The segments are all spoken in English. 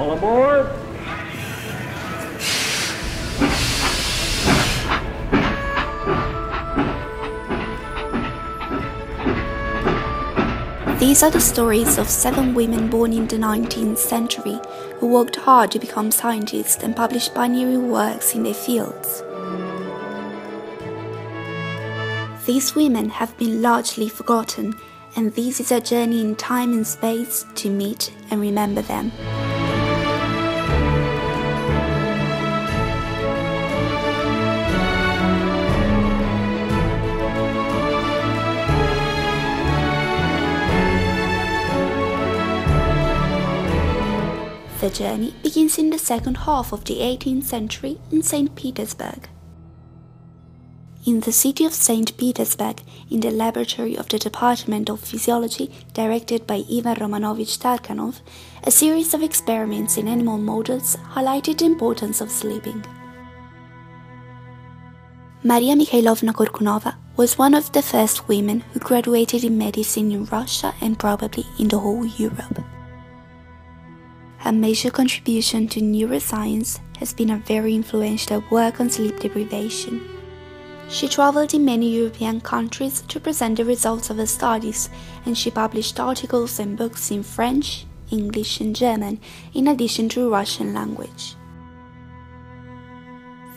All aboard! These are the stories of seven women born in the 19th century who worked hard to become scientists and published pioneering works in their fields. These women have been largely forgotten, and this is a journey in time and space to meet and remember them. The journey begins in the second half of the 18th century in St. Petersburg. In the city of St. Petersburg, in the laboratory of the Department of Physiology directed by Ivan Romanovich Tarkhanov, a series of experiments in animal models highlighted the importance of sleeping. Maria Mikhailovna Korkunova was one of the first women who graduated in medicine in Russia and probably in the whole Europe. Her major contribution to neuroscience has been a very influential work on sleep deprivation. She traveled in many European countries to present the results of her studies, and she published articles and books in French, English, and German, in addition to Russian language.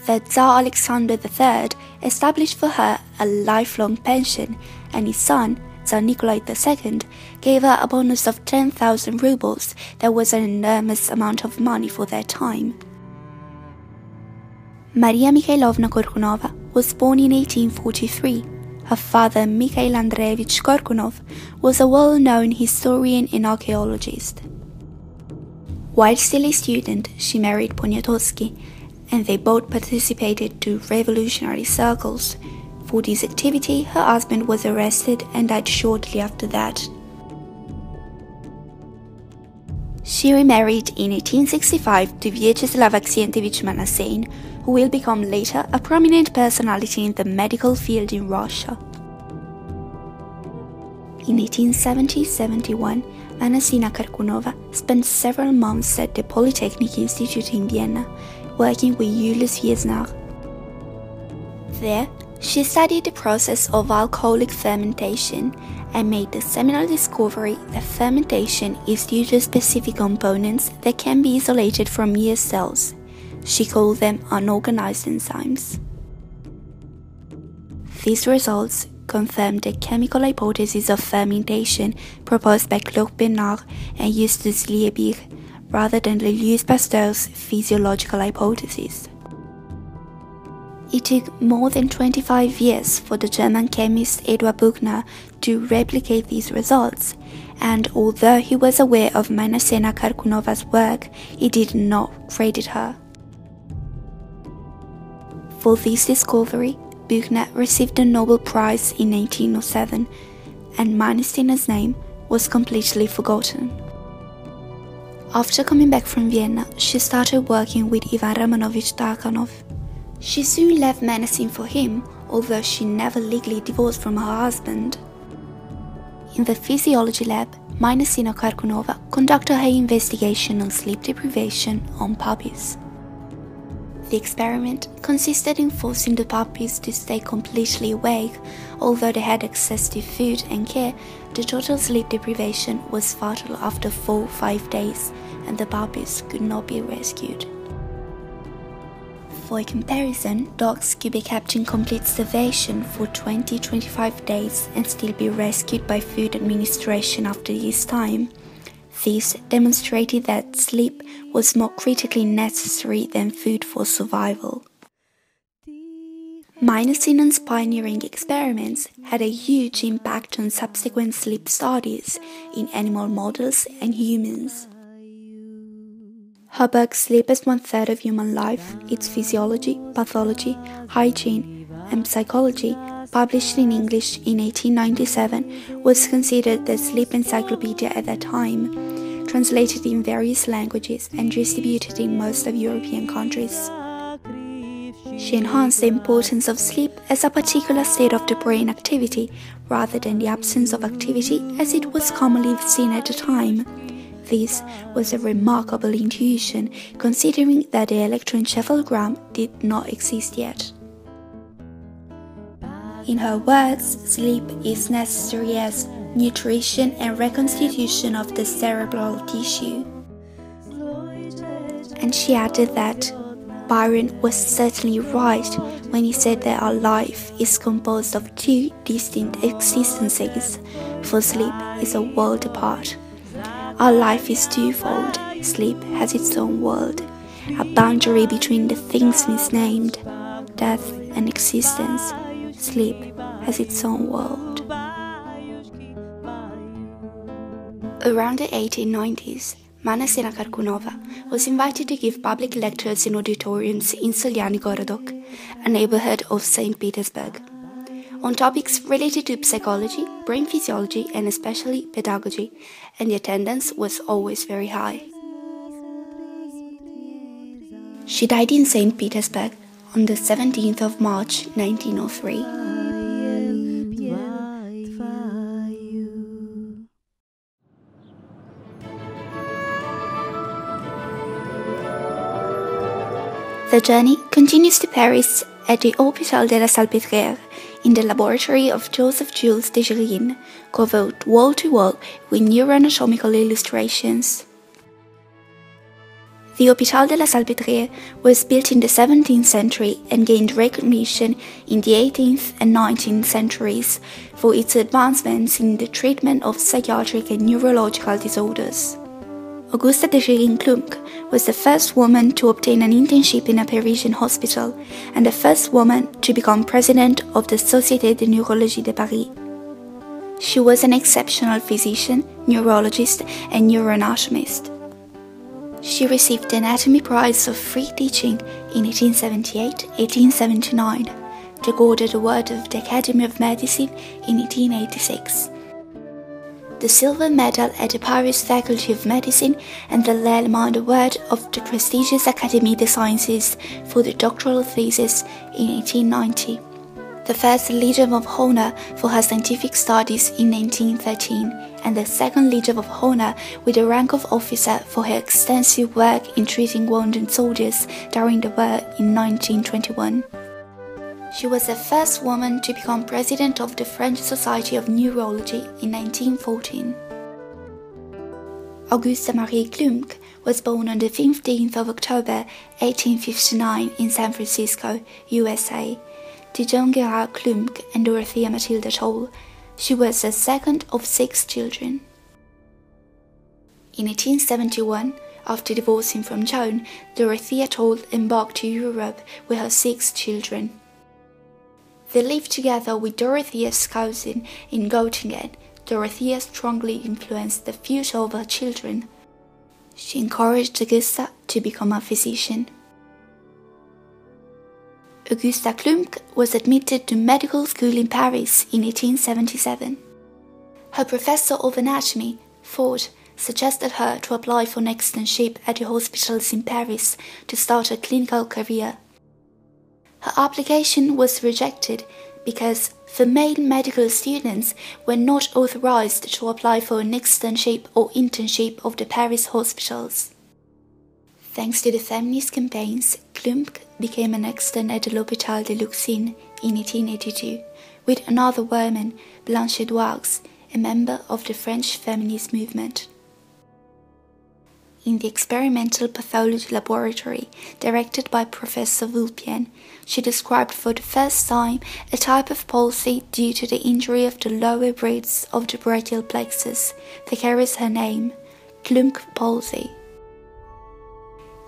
The Tsar Alexander III established for her a lifelong pension, and his son, Tsar Nikolai II, gave her a bonus of 10,000 rubles that was an enormous amount of money for their time. Maria Mikhailovna Korkunova was born in 1843. Her father, Mikhail Andreevich Korkunov, was a well known historian and archaeologist. While still a student, she married Poniatowski, and they both participated to revolutionary circles, this activity, her husband was arrested and died shortly after that. She remarried in 1865 to Vyacheslav Aksientevich Manasein, who will become later a prominent personality in the medical field in Russia. In 1870-71, Anasina Korkunova spent several months at the Polytechnic Institute in Vienna, working with Julius Wiesner. There, she studied the process of alcoholic fermentation and made the seminal discovery that fermentation is due to specific components that can be isolated from yeast cells. She called them unorganized enzymes. These results confirmed the chemical hypothesis of fermentation proposed by Claude Bernard and Justus Liebig rather than Louis Pasteur's physiological hypothesis. It took more than 25 years for the German chemist Eduard Buchner to replicate these results, and although he was aware of Manaseina Korkunova's work, he did not credit her. For this discovery, Buchner received the Nobel Prize in 1907, and Manaseina's name was completely forgotten. After coming back from Vienna, she started working with Ivan Romanovich Tarkhanov. She soon left Manassein for him, although she never legally divorced from her husband. In the physiology lab, Manaseina Korkunova conducted her investigation on sleep deprivation on puppies. The experiment consisted in forcing the puppies to stay completely awake, although they had access to food and care, the total sleep deprivation was fatal after 4-5 days, and the puppies could not be rescued. For comparison, dogs could be kept in complete starvation for 20-25 days and still be rescued by food administration after this time. This demonstrated that sleep was more critically necessary than food for survival. Minasinen's pioneering experiments had a huge impact on subsequent sleep studies in animal models and humans. Her book Sleep as One Third of Human Life, Its Physiology, Pathology, Hygiene, and Psychology, published in English in 1897, was considered the sleep encyclopedia at that time, translated in various languages and distributed in most of European countries. She enhanced the importance of sleep as a particular state of the brain activity rather than the absence of activity as it was commonly seen at the time. This was a remarkable intuition considering that the electron electroencephalogram did not exist yet. In her words, sleep is necessary as nutrition and reconstitution of the cerebral tissue. And she added that Byron was certainly right when he said that our life is composed of two distinct existences, for sleep is a world apart. Our life is twofold. Sleep has its own world, a boundary between the things misnamed, death and existence. Sleep has its own world. Around the 1890s, Manaseina Korkunova was invited to give public lectures in auditoriums in Solyani Gorodok, a neighborhood of St. Petersburg, on topics related to psychology, brain physiology, and especially pedagogy, and the attendance was always very high. She died in St. Petersburg on the 17th of March 1903. The journey continues to Paris at the Hôpital de la Salpêtrière in the laboratory of Joseph Jules Dejerine, covered wall to wall with neuroanatomical illustrations. The Hôpital de la Salpêtrière was built in the 17th century and gained recognition in the 18th and 19th centuries for its advancements in the treatment of psychiatric and neurological disorders. Augusta de Jérine Klumpke was the first woman to obtain an internship in a Parisian hospital and the first woman to become president of the Société de Neurologie de Paris. She was an exceptional physician, neurologist, and neuroanatomist. She received the Anatomy Prize of Free Teaching in 1878 1879, the Goddard Award of the Academy of Medicine in 1886 the Silver Medal at the Paris Faculty of Medicine, and the L'Allemand Award of the prestigious Académie des Sciences for the doctoral thesis in 1890. The first Legion of Honor for her scientific studies in 1913, and the second Legion of Honor with the rank of officer for her extensive work in treating wounded soldiers during the war in 1921. She was the first woman to become president of the French Society of Neurology in 1914. Augusta Marie Klumpke was born on the 15th of October 1859 in San Francisco, USA, to John Gerard Klumpke and Dorothea Matilda Toll. She was the second of six children. In 1871, after divorcing from Joan, Dorothea Toll embarked to Europe with her six children. They lived together with Dorothea's cousin in Göttingen. Dorothea strongly influenced the future of her children. She encouraged Augusta to become a physician. Augusta Klumpke was admitted to medical school in Paris in 1877. Her professor of anatomy, Ford, suggested her to apply for an externship at the hospitals in Paris to start a clinical career. Her application was rejected because female medical students were not authorized to apply for an externship or internship of the Paris hospitals. Thanks to the feminist campaigns, Klumpke became an extern at the L'Hôpital de Lourcine in 1882 with another woman, Blanche Edwards, a member of the French feminist movement in the experimental pathology laboratory directed by Professor Vulpian, she described for the first time a type of palsy due to the injury of the lower ribs of the brachial plexus that carries her name, Klumpke palsy.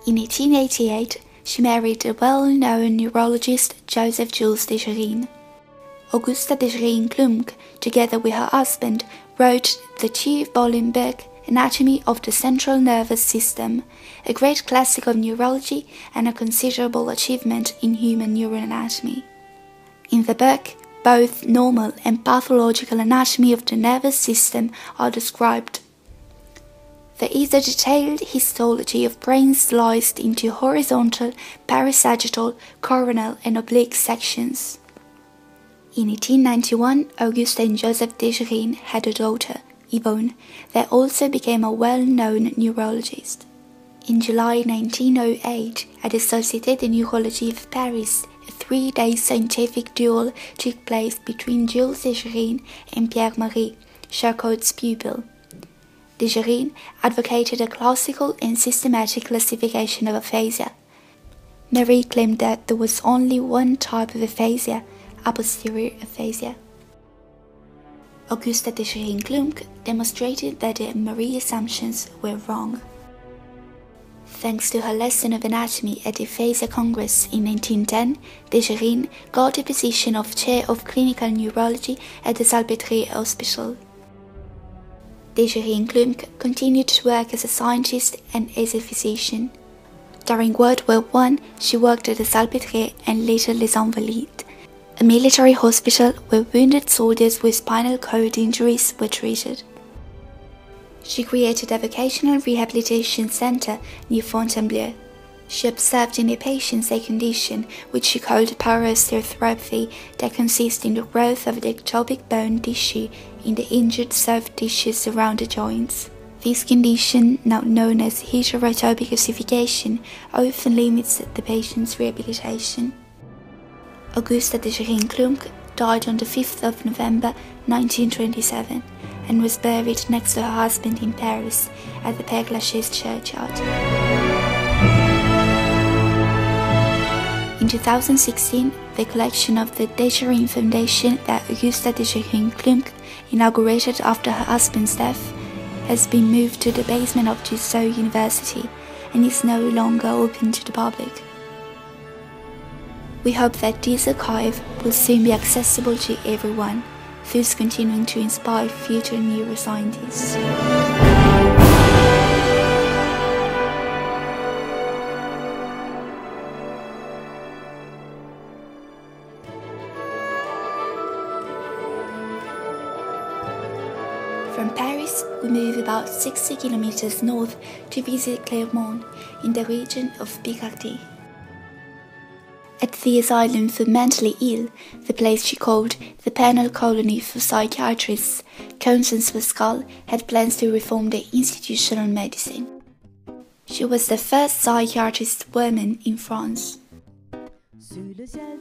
In 1888, she married the well-known neurologist Joseph Jules Dejerine. Augusta de Jérine Klumpke, together with her husband, wrote the two-volume book Anatomy of the Central Nervous System, a great classic of neurology and a considerable achievement in human neuroanatomy. In the book, both normal and pathological anatomy of the nervous system are described. There is a detailed histology of brains sliced into horizontal, parasagittal, coronal, and oblique sections. In 1891, Auguste and Joseph de had a daughter, Yvonne, they also became a well-known neurologist. In July 1908, at the Société de Neurologie of Paris, a three-day scientific duel took place between Jules Dejerine and Pierre-Marie, Charcot's pupil. Dejerine advocated a classical and systematic classification of aphasia. Marie claimed that there was only one type of aphasia, a posterior aphasia. Augusta Dejerine Klumpke demonstrated that the Marie assumptions were wrong. Thanks to her lesson of anatomy at the Aphasia Congress in 1910, Dejerine got the position of Chair of Clinical Neurology at the Salpêtrière Hospital. Dejerine Klumpke continued to work as a scientist and as a physician. During World War I, she worked at the Salpêtrière and later Les Invalides a military hospital where wounded soldiers with spinal cord injuries were treated. She created a vocational rehabilitation center near Fontainebleau. She observed in the patients a condition which she called paraosteoarthropathy that consists in the growth of the ectopic bone tissue in the injured soft tissues around the joints. This condition, now known as heterotopic ossification, often limits the patient's rehabilitation. Augusta Dejerine Klumpke died on the 5th of November 1927 and was buried next to her husband in Paris at the Père Lachaise churchyard. In 2016, the collection of the Dejerine Foundation that Augusta Dejerine Klumpke inaugurated after her husband's death has been moved to the basement of Tissot University and is no longer open to the public. We hope that this archive will soon be accessible to everyone, thus continuing to inspire future neuroscientists. From Paris, we move about 60 kilometers north to visit Clermont in the region of Picardy. At the asylum for mentally ill, the place she called the penal colony for psychiatrists, Constance Pascal had plans to reform the institutional medicine. She was the first psychiatrist woman in France.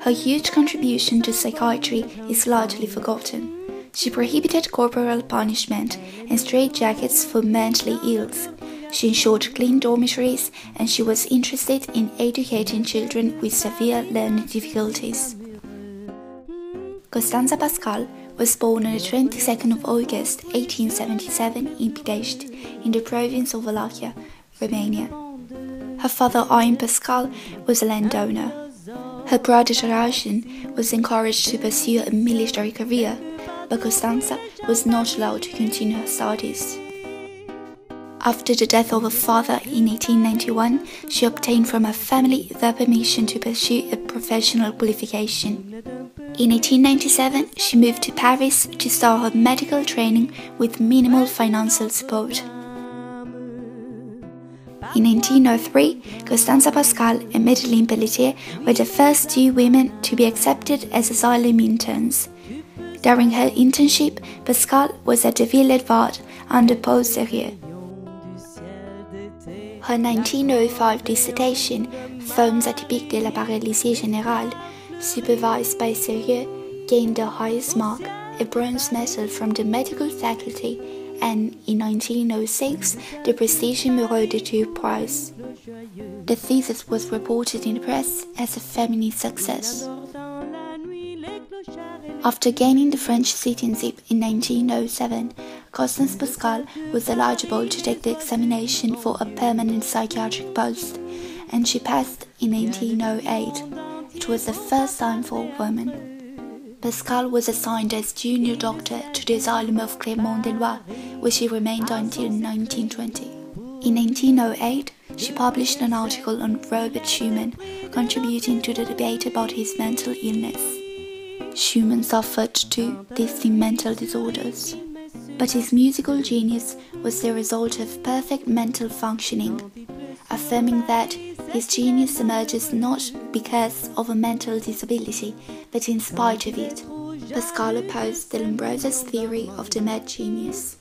Her huge contribution to psychiatry is largely forgotten. She prohibited corporal punishment and straitjackets for mentally ills she ensured clean dormitories and she was interested in educating children with severe learning difficulties. Costanza Pascal was born on the 22nd of August 1877 in Pitești, in the province of Wallachia, Romania. Her father, Ion Pascal, was a landowner. Her brother Trajan was encouraged to pursue a military career, but Costanza was not allowed to continue her studies. After the death of her father in 1891, she obtained from her family the permission to pursue a professional qualification. In 1897, she moved to Paris to start her medical training with minimal financial support. In 1903, Costanza Pascal and Madeleine Pelletier were the first two women to be accepted as asylum interns. During her internship, Pascal was at the Ville-Évrard under Paul Sérieux. Her 1905 dissertation, Formes atypiques de la paralysie générale, supervised by Sérieux, gained the highest mark, a bronze medal from the medical faculty, and in 1906, the prestigious Moreau de Tours Prize. The thesis was reported in the press as a feminist success. After gaining the French citizenship in 1907, Constance Pascal was eligible to take the examination for a permanent psychiatric post, and she passed in 1908. It was the first time for a woman. Pascal was assigned as junior doctor to the asylum of Clermont-de-l'Oise, where she remained until 1920. In 1908, she published an article on Robert Schumann, contributing to the debate about his mental illness. Schumann suffered too distinct mental disorders, but his musical genius was the result of perfect mental functioning, affirming that his genius emerges not because of a mental disability, but in spite of it. Pascal opposed Delambrosa's theory of the mad genius.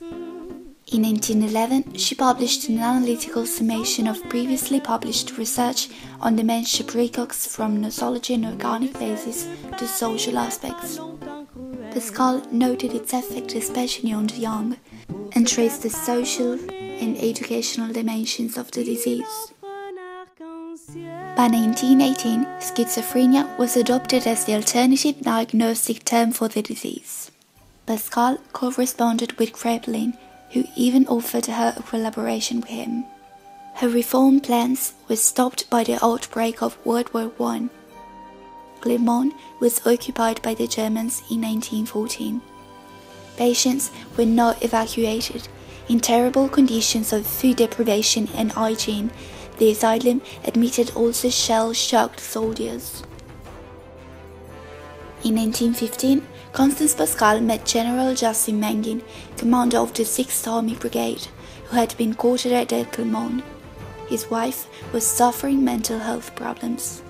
In 1911, she published an analytical summation of previously published research on dementia precox from nosology and organic basis to social aspects. Pascal noted its effect especially on the young and traced the social and educational dimensions of the disease. By 1918, schizophrenia was adopted as the alternative diagnostic term for the disease. Pascal corresponded with Kraepelin who even offered her a collaboration with him. Her reform plans were stopped by the outbreak of World War I. Clermont was occupied by the Germans in 1914. Patients were not evacuated in terrible conditions of food deprivation and hygiene. The asylum admitted also shell-shocked soldiers. In 1915, Constance Pascal met General Justin Mangin, commander of the 6th Army Brigade, who had been quartered at Clermont. His wife was suffering mental health problems.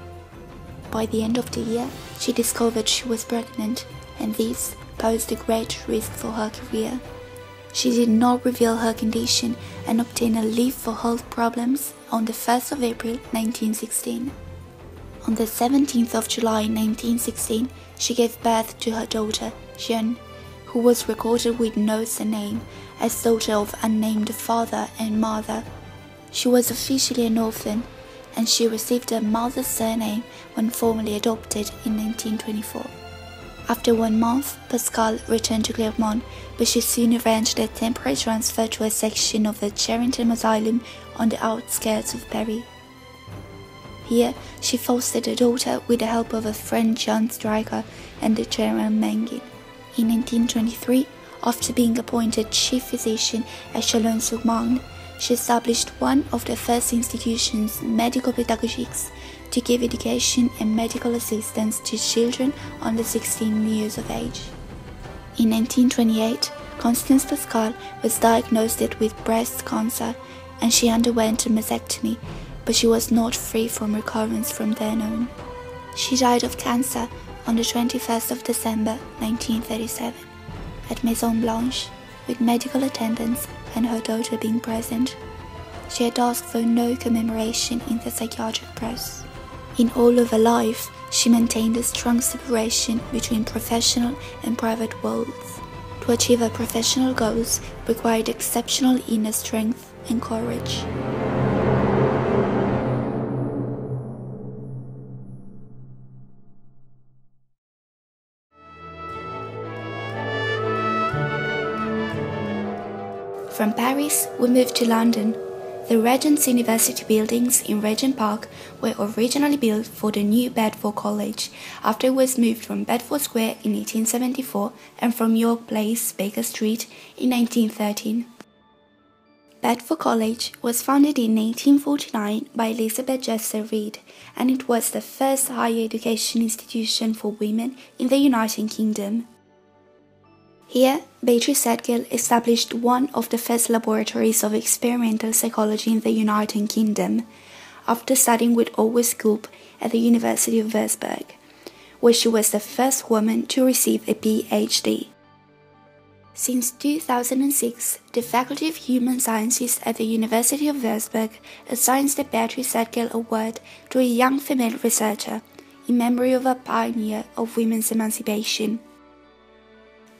By the end of the year, she discovered she was pregnant, and this posed a great risk for her career. She did not reveal her condition and obtained a leave for health problems on the 1st of April 1916. On the 17th of July 1916, she gave birth to her daughter, Jeanne, who was recorded with no surname as daughter of unnamed father and mother. She was officially an orphan, and she received her mother's surname when formally adopted in 1924. After one month, Pascal returned to Clermont, but she soon arranged a temporary transfer to a section of the Charenton Asylum on the outskirts of Paris. Here, she fostered a daughter with the help of a friend John Stryker and the General Mangin. In 1923, after being appointed chief physician at Chalon-sur-Marne, she established one of the first institutions, medico-pedagogiques, to give education and medical assistance to children under 16 years of age. In 1928, Constance Pascal was diagnosed with breast cancer and she underwent a mastectomy but she was not free from recurrence from then on. She died of cancer on the 21st of December 1937 at Maison Blanche with medical attendants and her daughter being present. She had asked for no commemoration in the psychiatric press. In all of her life, she maintained a strong separation between professional and private worlds. To achieve her professional goals required exceptional inner strength and courage. From Paris, we moved to London. The Regent's University buildings in Regent Park were originally built for the new Bedford College after it was moved from Bedford Square in 1874 and from York Place, Baker Street in 1913. Bedford College was founded in 1849 by Elizabeth Jesser Reid, and it was the first higher education institution for women in the United Kingdom. Here, Beatrice Edgell established one of the first laboratories of experimental psychology in the United Kingdom, after studying with Oswald Külpe at the University of Würzburg, where she was the first woman to receive a PhD. Since 2006, the Faculty of Human Sciences at the University of Würzburg assigns the Beatrice Edgell Award to a young female researcher in memory of a pioneer of women's emancipation.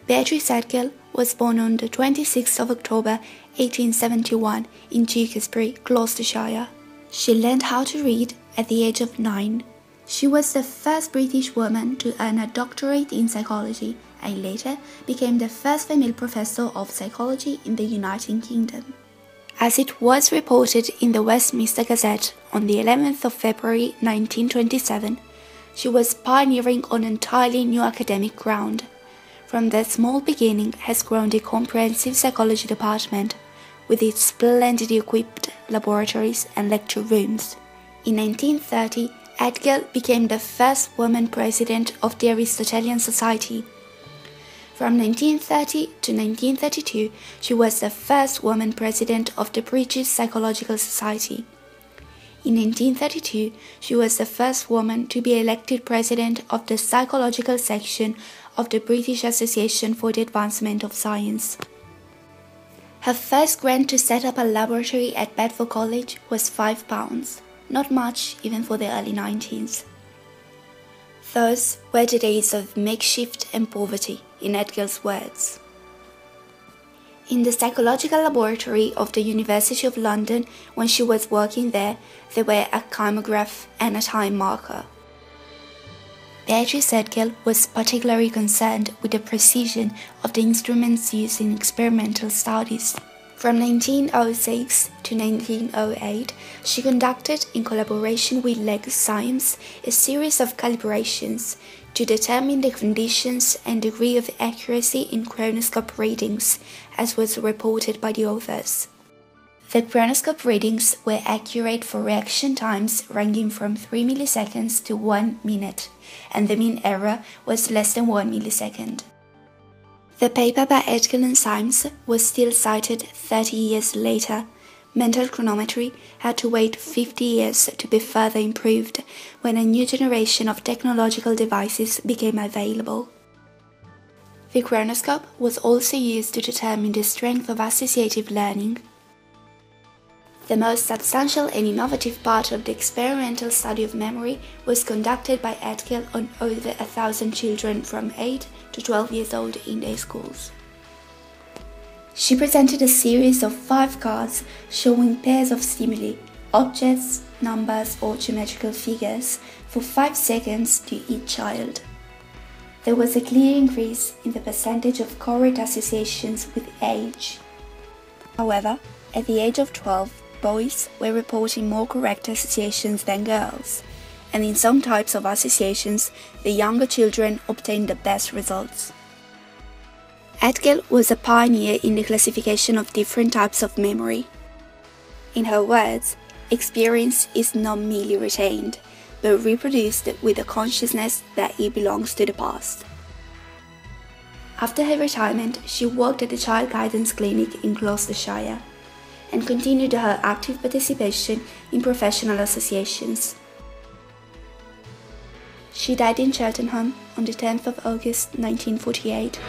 Beatrice Edgell was born on the 26th of October 1871 in Tewkesbury, Gloucestershire. She learned how to read at the age of nine. She was the first British woman to earn a doctorate in psychology and later became the first female professor of psychology in the United Kingdom. As it was reported in the Westminster Gazette on the 11th of February 1927, she was pioneering on entirely new academic ground from that small beginning has grown the comprehensive psychology department with its splendidly equipped laboratories and lecture rooms. In 1930, Edgell became the first woman president of the Aristotelian Society. From 1930 to 1932, she was the first woman president of the British Psychological Society. In 1932, she was the first woman to be elected president of the psychological section of the British Association for the Advancement of Science. Her first grant to set up a laboratory at Bedford College was £5, not much even for the early 90s. Those were the days of makeshift and poverty, in Edgell's words. In the psychological laboratory of the University of London, when she was working there, there were a kymograph and a time marker. Beatrice Edgell was particularly concerned with the precision of the instruments used in experimental studies. From 1906 to 1908, she conducted, in collaboration with Legg Symes, a series of calibrations to determine the conditions and degree of accuracy in chronoscope readings, as was reported by the authors. The chronoscope readings were accurate for reaction times ranging from 3 milliseconds to 1 minute, and the mean error was less than 1 millisecond. The paper by Edgell and Symes was still cited 30 years later. Mental chronometry had to wait 50 years to be further improved when a new generation of technological devices became available. The chronoscope was also used to determine the strength of associative learning the most substantial and innovative part of the experimental study of memory was conducted by Edgell on over a thousand children from 8 to 12 years old in their schools. She presented a series of five cards showing pairs of stimuli, objects, numbers, or geometrical figures for five seconds to each child. There was a clear increase in the percentage of correct associations with age. However, at the age of 12, boys were reporting more correct associations than girls, and in some types of associations, the younger children obtained the best results. Edgell was a pioneer in the classification of different types of memory. In her words, experience is not merely retained, but reproduced with the consciousness that it belongs to the past. After her retirement, she worked at the Child Guidance Clinic in Gloucestershire and continued her active participation in professional associations. She died in Cheltenham on the 10th of August 1948.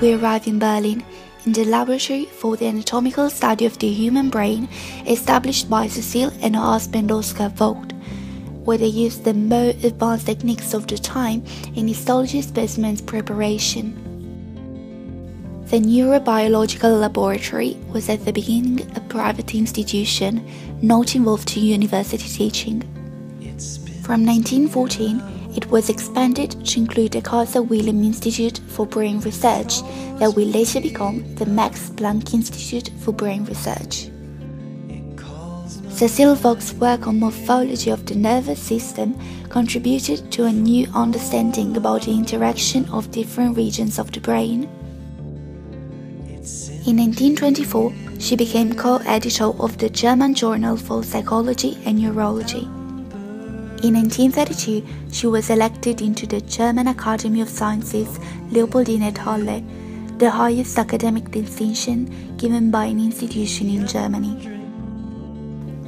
We arrive in Berlin in the laboratory for the anatomical study of the human brain established by Cecile and her husband Oscar Vogt, where they used the most advanced techniques of the time in histology specimens preparation. The neurobiological laboratory was at the beginning a private institution not involved in university teaching. From 1914, it was expanded to include the Kaiser Wilhelm Institute for Brain Research that will later become the Max Planck Institute for Brain Research. Cecil Vogt's work on morphology of the nervous system contributed to a new understanding about the interaction of different regions of the brain. In 1924, she became co-editor of the German Journal for Psychology and Neurology. In 1932, she was elected into the German Academy of Sciences Leopoldina-Halle, the highest academic distinction given by an institution in Germany.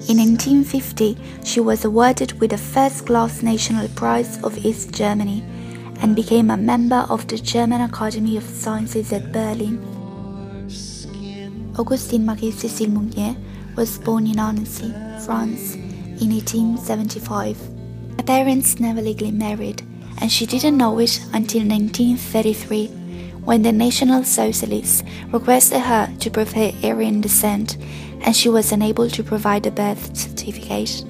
In 1950, she was awarded with the First Class National Prize of East Germany and became a member of the German Academy of Sciences at Berlin. Augustine Marie Cécile Mugnier was born in Annecy, France, in 1875. Parents never legally married, and she didn't know it until 1933, when the National Socialists requested her to prove her Aryan descent, and she was unable to provide a birth certificate.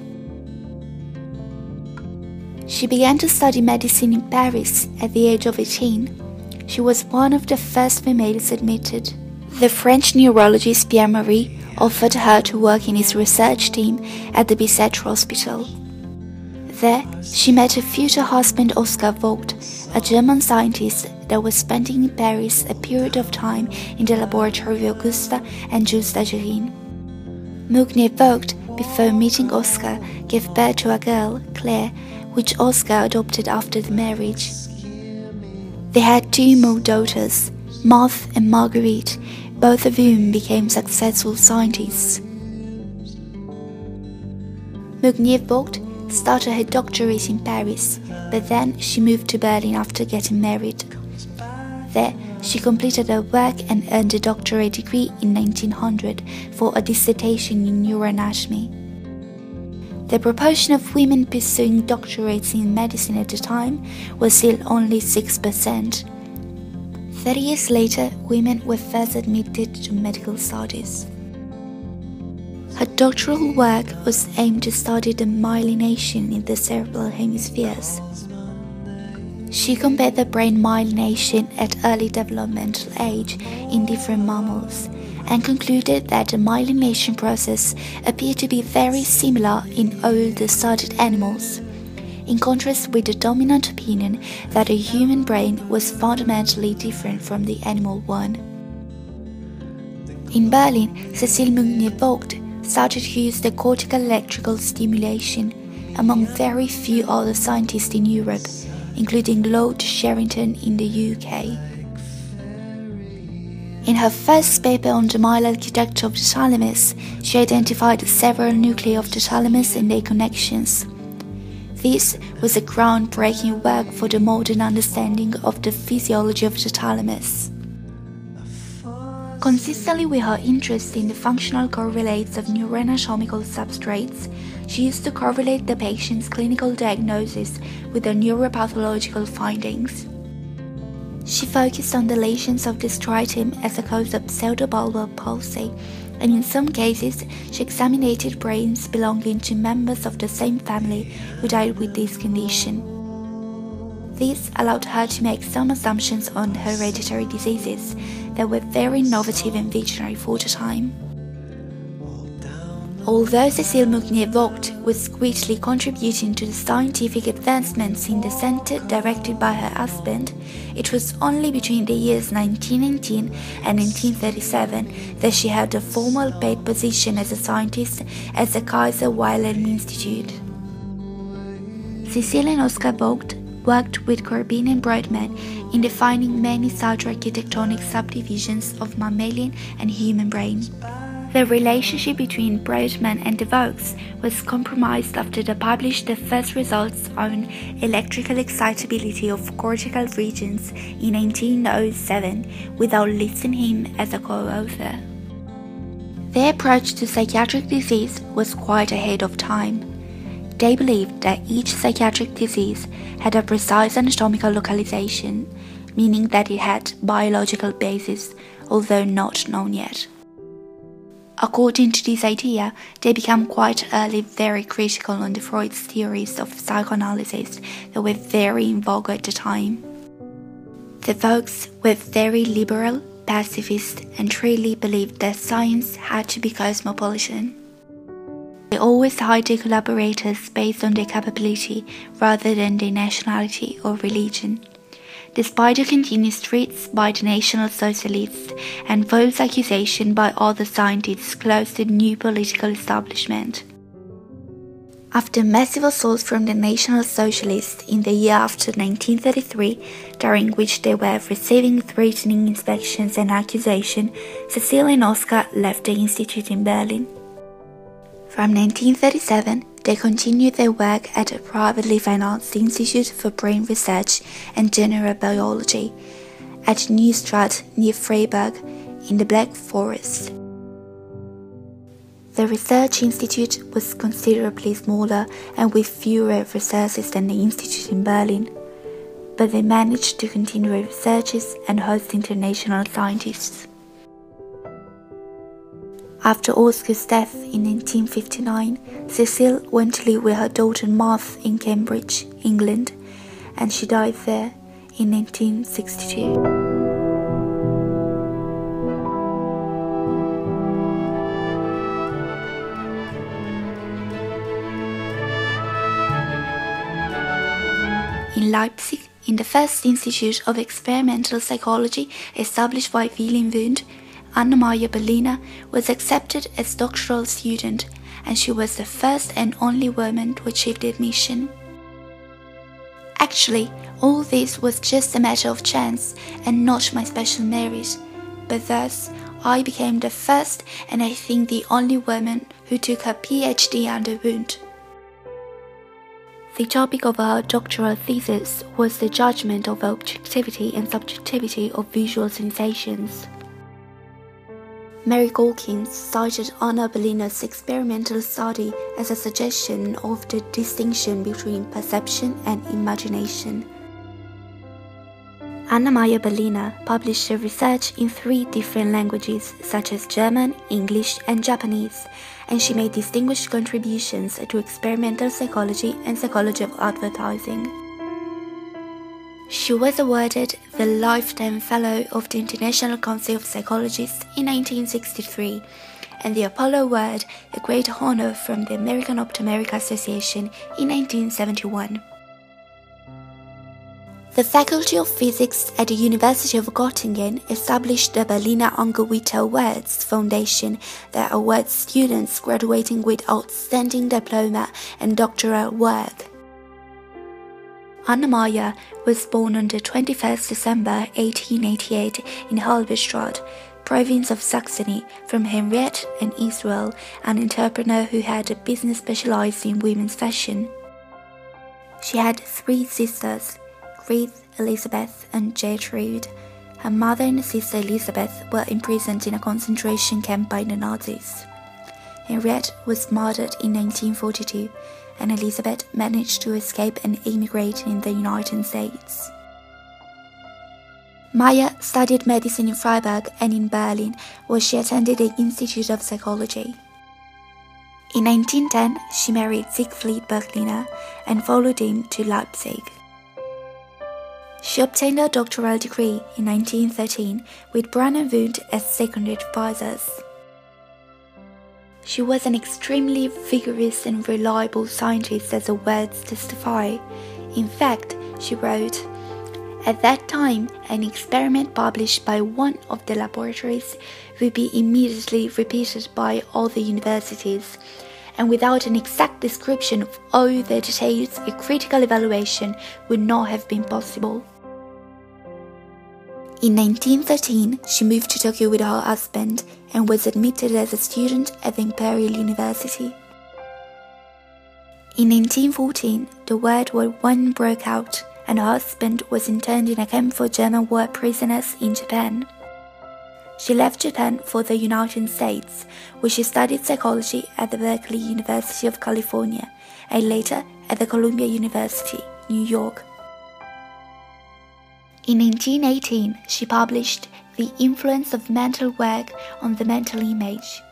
She began to study medicine in Paris at the age of 18. She was one of the first females admitted. The French neurologist Pierre Marie offered her to work in his research team at the Bicêtre Hospital. There, she met her future husband Oscar Vogt, a German scientist that was spending in Paris a period of time in the laboratory of Augusta and Jules Dejerine. Mugnier Vogt, before meeting Oscar, gave birth to a girl, Claire, which Oscar adopted after the marriage. They had two more daughters, Marthe and Marguerite, both of whom became successful scientists. Mugnier Vogt started her doctorate in Paris, but then she moved to Berlin after getting married. There, she completed her work and earned a doctorate degree in 1900 for a dissertation in neuroanatomy. The proportion of women pursuing doctorates in medicine at the time was still only 6%. Thirty years later, women were first admitted to medical studies. Her doctoral work was aimed to study the myelination in the cerebral hemispheres. She compared the brain myelination at early developmental age in different mammals and concluded that the myelination process appeared to be very similar in all the studied animals, in contrast with the dominant opinion that the human brain was fundamentally different from the animal one. In Berlin, Cécile Mugnier-Vogt started to use the cortical electrical stimulation among very few other scientists in Europe, including Lord Sherrington in the UK. In her first paper on the myeloarchitecture of the thalamus, she identified several nuclei of the thalamus and their connections. This was a groundbreaking work for the modern understanding of the physiology of the thalamus. Consistently with her interest in the functional correlates of neuroanatomical substrates, she used to correlate the patient's clinical diagnosis with their neuropathological findings. She focused on the lesions of the as a cause of pseudobulbar palsy, and in some cases, she examined brains belonging to members of the same family who died with this condition. This allowed her to make some assumptions on hereditary diseases that were very innovative and visionary for the time. Although Cécile Mugnier-Vogt was greatly contributing to the scientific advancements in the center directed by her husband, it was only between the years 1919 and 1937 that she held a formal paid position as a scientist at the Kaiser Wilhelm Institute. Cécile and Oskar Vogt worked with Korbinian Brodmann in defining many such architectonic subdivisions of mammalian and human brain. The relationship between Brodmann and de Vogts was compromised after they published the first results on electrical excitability of cortical regions in 1907 without listing him as a co-author. Their approach to psychiatric disease was quite ahead of time. They believed that each psychiatric disease had a precise anatomical localization, meaning that it had biological basis, although not known yet. According to this idea, they became quite early very critical on the Freud's theories of psychoanalysis that were very in vogue at the time. The Vogts were very liberal, pacifist, and truly believed that science had to be cosmopolitan. They always hired their collaborators based on their capability rather than their nationality or religion despite the continuous threats by the National Socialists and false accusation by other scientists close to the new political establishment. After massive assaults from the National Socialists in the year after 1933, during which they were receiving threatening inspections and accusations, Cecilia and Oscar left the institute in Berlin. From 1937, they continued their work at a privately financed Institute for Brain Research and General Biology at Neustadt near Freiburg in the Black Forest. The research institute was considerably smaller and with fewer resources than the institute in Berlin, but they managed to continue researches and host international scientists. After Oscar's death in 1959, Cecile went to live with her daughter Marthe in Cambridge, England, and she died there in 1962. In Leipzig, in the first Institute of Experimental Psychology established by Wilhelm Wundt, Anna-Maria Berliner was accepted as doctoral student and she was the first and only woman to achieve the admission. Actually, all this was just a matter of chance and not my special merit. But thus, I became the first and I think the only woman who took her PhD under Wundt. The topic of her doctoral thesis was the judgment of objectivity and subjectivity of visual sensations. Mary Calkins cited Anna Berliner's experimental study as a suggestion of the distinction between perception and imagination. Anna Maria Berliner published her research in three different languages such as German, English, and Japanese, and she made distinguished contributions to experimental psychology and psychology of advertising. She was awarded the Lifetime Fellow of the International Council of Psychologists in 1963 and the Apollo Award, a great honor from the American Optometric Association in 1971. The Faculty of Physics at the University of Göttingen established the Berliner Ungewitter Awards Foundation that awards students graduating with outstanding diploma and doctoral work. Anna was born on the 21st December 1888 in Halberstadt, province of Saxony, from Henriette and Israel, an entrepreneur who had a business specialized in women's fashion. She had three sisters, Grete, Elizabeth, and Gertrude. Her mother and sister Elizabeth were imprisoned in a concentration camp by the Nazis. Henriette was murdered in 1942 and Elizabeth managed to escape and immigrate in the United States. Maya studied medicine in Freiburg and in Berlin, where she attended the Institute of Psychology. In 1910, she married Siegfried Berliner and followed him to Leipzig. She obtained her doctoral degree in 1913 with Wundt as second advisors. She was an extremely vigorous and reliable scientist, as the words testify. In fact, she wrote, At that time, an experiment published by one of the laboratories would be immediately repeated by all the universities, and without an exact description of all the details, a critical evaluation would not have been possible. In 1913, she moved to Tokyo with her husband and was admitted as a student at the Imperial University. In 1914, the World War I broke out, and her husband was interned in a camp for German war prisoners in Japan. She left Japan for the United States, where she studied psychology at the Berkeley University of California and later at the Columbia University, New York. In 1918, she published The Influence of Mental Work on the Mental Image.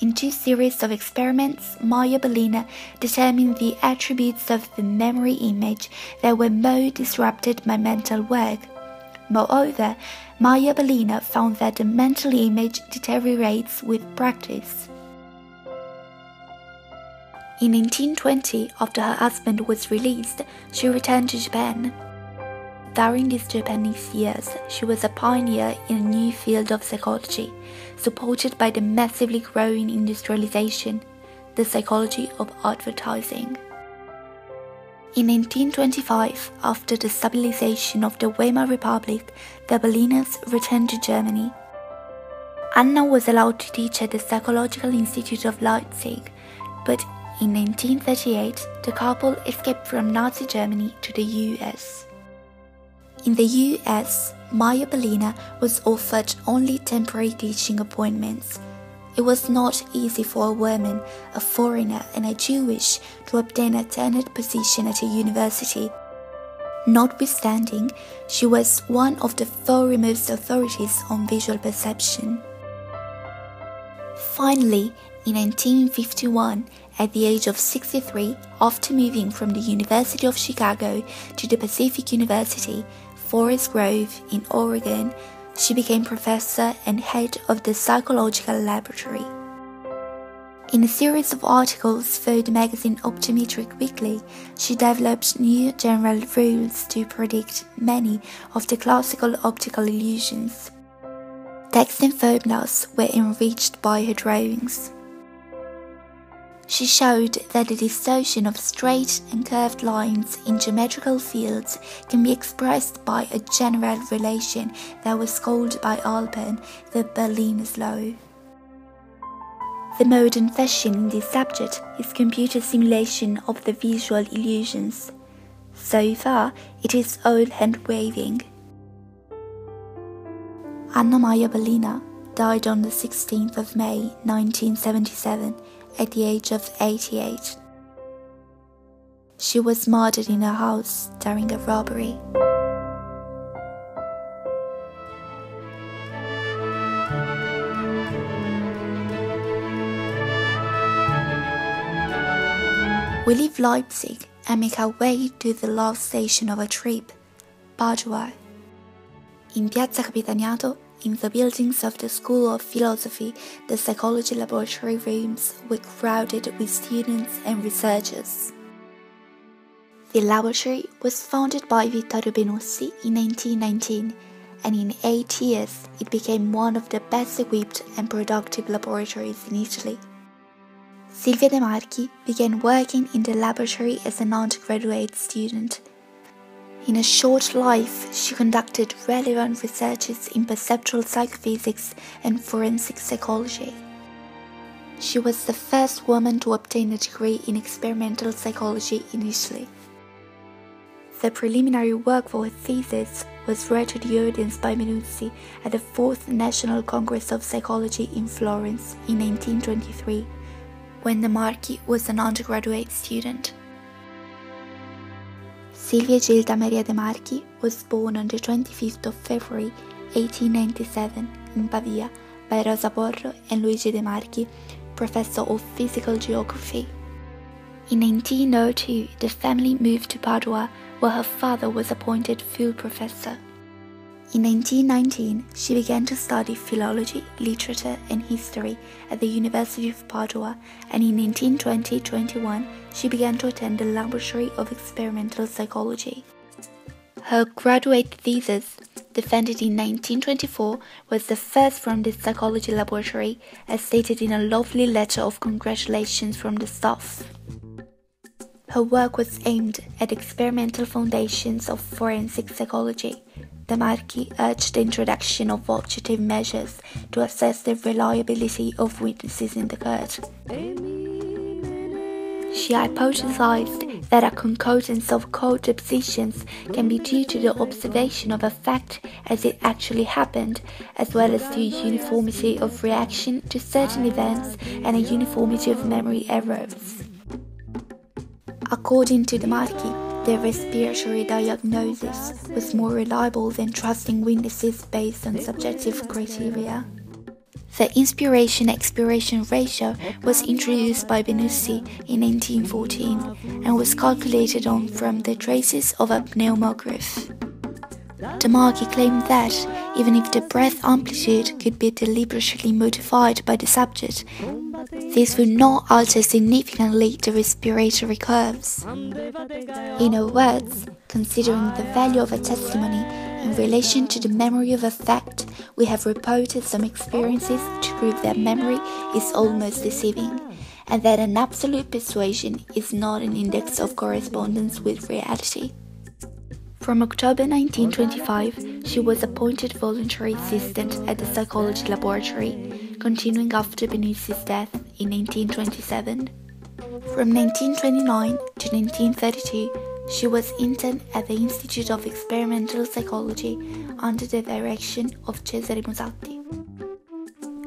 In two series of experiments, Maya Berliner determined the attributes of the memory image that were most disrupted by mental work. Moreover, Maya Berliner found that the mental image deteriorates with practice. In 1920, after her husband was released, she returned to Japan. During these Japanese years, she was a pioneer in a new field of psychology, supported by the massively growing industrialization, the psychology of advertising. In 1925, after the stabilization of the Weimar Republic, the Berliners returned to Germany. Anna was allowed to teach at the Psychological Institute of Leipzig, but in 1938, the couple escaped from Nazi Germany to the US. In the US, Maya Berliner was offered only temporary teaching appointments. It was not easy for a woman, a foreigner, and a Jewish to obtain a tenured position at a university. Notwithstanding, she was one of the foremost authorities on visual perception. Finally, in 1951, at the age of 63, after moving from the University of Chicago to the Pacific University, Forest Grove in Oregon, she became professor and head of the psychological laboratory. In a series of articles for the magazine Optometric Weekly, she developed new general rules to predict many of the classical optical illusions. Texts and formulas were enriched by her drawings. She showed that the distortion of straight and curved lines in geometrical fields can be expressed by a general relation that was called by Alpern the Berliner law. The modern fashion in this subject is computer simulation of the visual illusions. So far, it is all hand waving. Anna Maria Berliner died on the 16th of May 1977 at the age of 88. She was murdered in her house during a robbery. We leave Leipzig and make our way to the last station of our trip, Padua. In Piazza Capitaniato, in the buildings of the School of Philosophy, the psychology laboratory rooms were crowded with students and researchers. The laboratory was founded by Vittorio Benussi in 1919, and in eight years it became one of the best equipped and productive laboratories in Italy. Silvia De Marchi began working in the laboratory as an undergraduate student in a short life, she conducted relevant researches in perceptual psychophysics and forensic psychology. She was the first woman to obtain a degree in experimental psychology in Italy. The preliminary work for her thesis was read to the audience by Benussi at the Fourth National Congress of Psychology in Florence in 1923, when De Marchi was an undergraduate student. Silvia Gilda Maria De Marchi was born on the 25th of February 1897 in Pavia by Rosa Porro and Luigi De Marchi, professor of physical geography. In 1902, the family moved to Padua, where her father was appointed full professor. In 1919, she began to study philology, literature, and history at the University of Padua, and in 1920-21, she began to attend the Laboratory of Experimental Psychology. Her graduate thesis, defended in 1924, was the first from this psychology laboratory, as stated in a lovely letter of congratulations from the staff. Her work was aimed at experimental foundations of forensic psychology, De Marchi urged the introduction of objective measures to assess the reliability of witnesses in the court. She hypothesized that a concordance of court depositions can be due to the observation of a fact as it actually happened, as well as to uniformity of reaction to certain events and a uniformity of memory errors. According to De Marchi, the respiratory diagnosis was more reliable than trusting witnesses based on subjective criteria. The inspiration expiration ratio was introduced by Benussi in 1914 and was calculated on from the traces of a pneumograph. De claimed that, even if the breath amplitude could be deliberately modified by the subject, this would not alter significantly the respiratory curves. In other words, considering the value of a testimony in relation to the memory of a fact, we have reported some experiences to prove that memory is almost deceiving, and that an absolute persuasion is not an index of correspondence with reality. From October 1925, she was appointed voluntary assistant at the psychology laboratory, continuing after Benussi's death in 1927. From 1929 to 1932, she was intern at the Institute of Experimental Psychology under the direction of Cesare Musatti.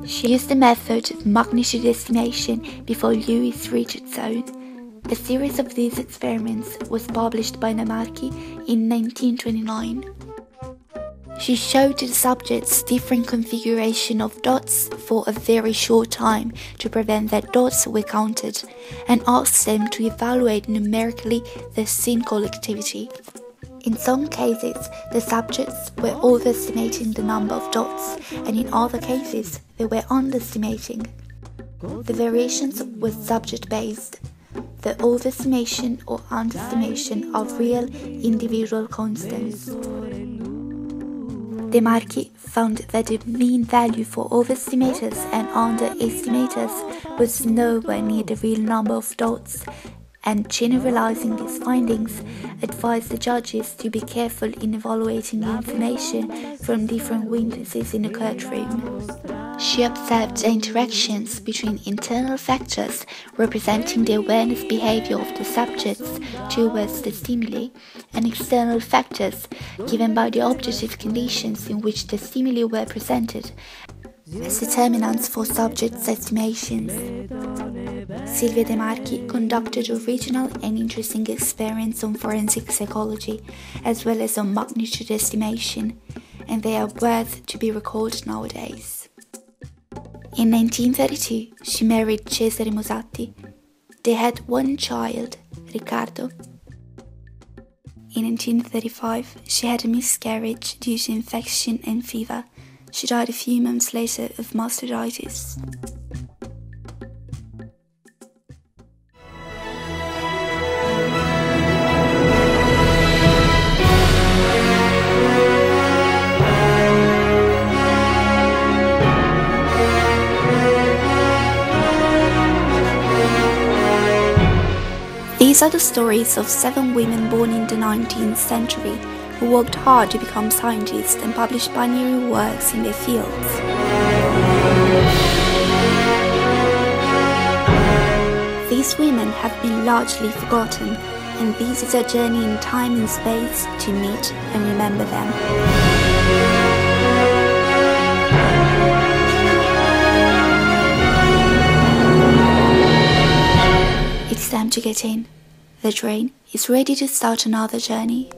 She used the method of magnitude estimation before Lewis reached its own a series of these experiments was published by Marchi in 1929. She showed the subjects different configuration of dots for a very short time to prevent that dots were counted and asked them to evaluate numerically the scene collectivity. In some cases, the subjects were overestimating the number of dots, and in other cases, they were underestimating. The variations were subject based the overestimation or underestimation of real individual constants. De Marchi found that the mean value for overestimators and underestimators was nowhere near the real number of dots, and generalizing these findings advised the judges to be careful in evaluating the information from different witnesses in the courtroom. She observed the interactions between internal factors representing the awareness behavior of the subjects towards the stimuli and external factors given by the objective conditions in which the stimuli were presented as determinants for subjects' estimations. Silvia De Marchi conducted original and interesting experiments on forensic psychology as well as on magnitude estimation, and they are worth to be recalled nowadays. In 1932, she married Cesare Musatti. They had one child, Riccardo. In 1935, she had a miscarriage due to infection and fever. She died a few months later of mastoiditis. These are the stories of seven women born in the 19th century who worked hard to become scientists and published pioneering works in their fields. These women have been largely forgotten, and this is a journey in time and space to meet and remember them. It's time to get in. The train is ready to start another journey.